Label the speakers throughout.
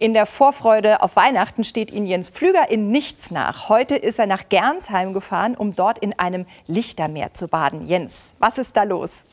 Speaker 1: In der Vorfreude auf Weihnachten steht Ihnen Jens Pflüger in nichts nach. Heute ist er nach Gernsheim gefahren, um dort in einem Lichtermeer zu baden. Jens, was ist da los?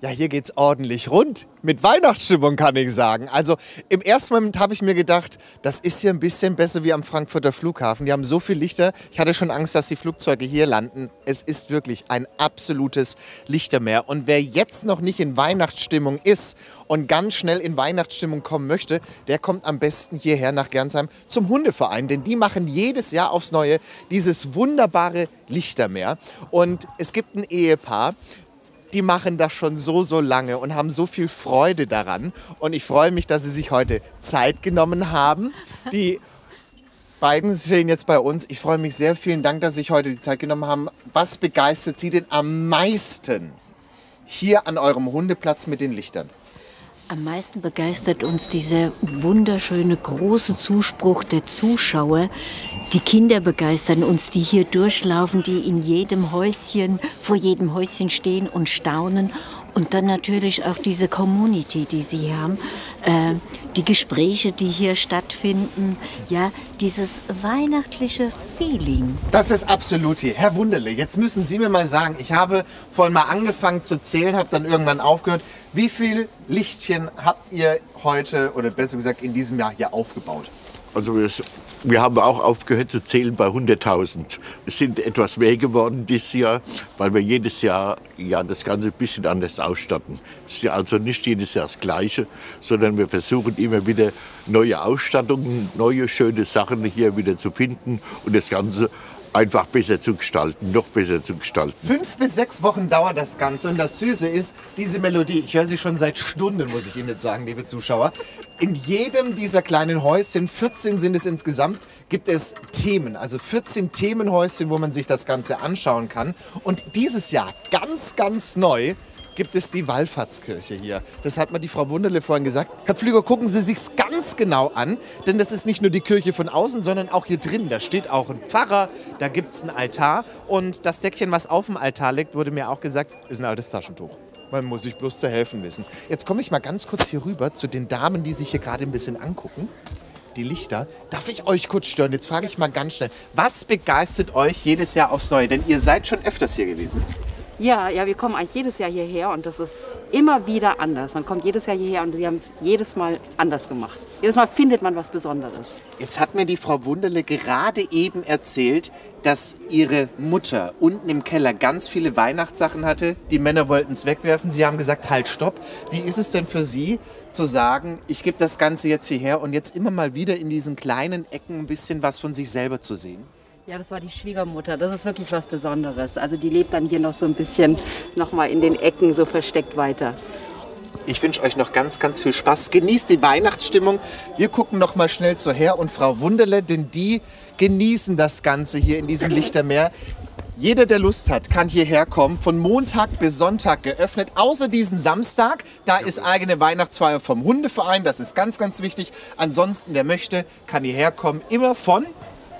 Speaker 2: Ja, hier geht's ordentlich rund. Mit Weihnachtsstimmung kann ich sagen. Also im ersten Moment habe ich mir gedacht, das ist hier ein bisschen besser wie am Frankfurter Flughafen. Die haben so viel Lichter. Ich hatte schon Angst, dass die Flugzeuge hier landen. Es ist wirklich ein absolutes Lichtermeer. Und wer jetzt noch nicht in Weihnachtsstimmung ist und ganz schnell in Weihnachtsstimmung kommen möchte, der kommt am besten hierher nach Gernsheim zum Hundeverein. Denn die machen jedes Jahr aufs Neue dieses wunderbare Lichtermeer. Und es gibt ein Ehepaar, die machen das schon so, so lange und haben so viel Freude daran. Und ich freue mich, dass sie sich heute Zeit genommen haben. Die beiden stehen jetzt bei uns. Ich freue mich sehr. Vielen Dank, dass Sie sich heute die Zeit genommen haben. Was begeistert Sie denn am meisten hier an eurem Hundeplatz mit den Lichtern?
Speaker 3: Am meisten begeistert uns dieser wunderschöne große Zuspruch der Zuschauer. Die Kinder begeistern uns, die hier durchlaufen, die in jedem Häuschen, vor jedem Häuschen stehen und staunen. Und dann natürlich auch diese Community, die sie haben, äh, die Gespräche, die hier stattfinden, ja, dieses weihnachtliche Feeling.
Speaker 2: Das ist absolut hier. Herr Wunderle, jetzt müssen Sie mir mal sagen, ich habe vorhin mal angefangen zu zählen, habe dann irgendwann aufgehört. Wie viele Lichtchen habt ihr heute oder besser gesagt in diesem Jahr hier aufgebaut?
Speaker 4: Also wir, wir, haben auch aufgehört zu zählen bei 100.000. Es sind etwas mehr geworden dieses Jahr, weil wir jedes Jahr ja, das Ganze ein bisschen anders ausstatten. Es ist ja also nicht jedes Jahr das Gleiche, sondern wir versuchen immer wieder neue Ausstattungen, neue schöne Sachen hier wieder zu finden und das Ganze einfach besser zu gestalten, noch besser zu gestalten.
Speaker 2: Fünf bis sechs Wochen dauert das Ganze und das Süße ist, diese Melodie, ich höre sie schon seit Stunden, muss ich Ihnen jetzt sagen, liebe Zuschauer. In jedem dieser kleinen Häuschen, 14 sind es insgesamt, gibt es Themen, also 14 Themenhäuschen, wo man sich das Ganze anschauen kann. Und dieses Jahr ganz, ganz neu gibt es die Wallfahrtskirche hier. Das hat mir die Frau Wunderle vorhin gesagt. Herr Pflüger, gucken Sie sich's ganz genau an, denn das ist nicht nur die Kirche von außen, sondern auch hier drin. Da steht auch ein Pfarrer, da gibt es einen Altar und das Säckchen, was auf dem Altar liegt, wurde mir auch gesagt, ist ein altes Taschentuch. Man muss sich bloß zu helfen wissen. Jetzt komme ich mal ganz kurz hier rüber zu den Damen, die sich hier gerade ein bisschen angucken die Lichter. Darf ich euch kurz stören? Jetzt frage ich mal ganz schnell. Was begeistert euch jedes Jahr aufs Neue? Denn ihr seid schon öfters hier gewesen.
Speaker 5: Ja, ja, wir kommen eigentlich jedes Jahr hierher und das ist immer wieder anders. Man kommt jedes Jahr hierher und die haben es jedes Mal anders gemacht. Jedes Mal findet man was Besonderes.
Speaker 2: Jetzt hat mir die Frau Wunderle gerade eben erzählt, dass ihre Mutter unten im Keller ganz viele Weihnachtssachen hatte. Die Männer wollten es wegwerfen. Sie haben gesagt, halt, stopp. Wie ist es denn für Sie zu sagen, ich gebe das Ganze jetzt hierher und jetzt immer mal wieder in diesen kleinen Ecken ein bisschen was von sich selber zu sehen?
Speaker 5: Ja, das war die Schwiegermutter. Das ist wirklich was Besonderes. Also die lebt dann hier noch so ein bisschen noch mal in den Ecken so versteckt weiter.
Speaker 2: Ich wünsche euch noch ganz, ganz viel Spaß. Genießt die Weihnachtsstimmung. Wir gucken noch mal schnell zu Herr und Frau Wunderle, denn die genießen das Ganze hier in diesem Lichtermeer. Jeder, der Lust hat, kann hierher kommen. Von Montag bis Sonntag geöffnet. Außer diesen Samstag. Da ist eigene Weihnachtsfeier vom Hundeverein. Das ist ganz, ganz wichtig. Ansonsten, wer möchte, kann hierher kommen. Immer von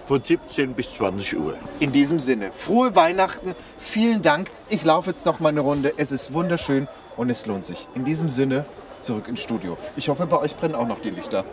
Speaker 4: von 17 bis 20 Uhr.
Speaker 2: In diesem Sinne, frohe Weihnachten, vielen Dank. Ich laufe jetzt noch mal eine Runde. Es ist wunderschön und es lohnt sich. In diesem Sinne, zurück ins Studio. Ich hoffe, bei euch brennen auch noch die Lichter.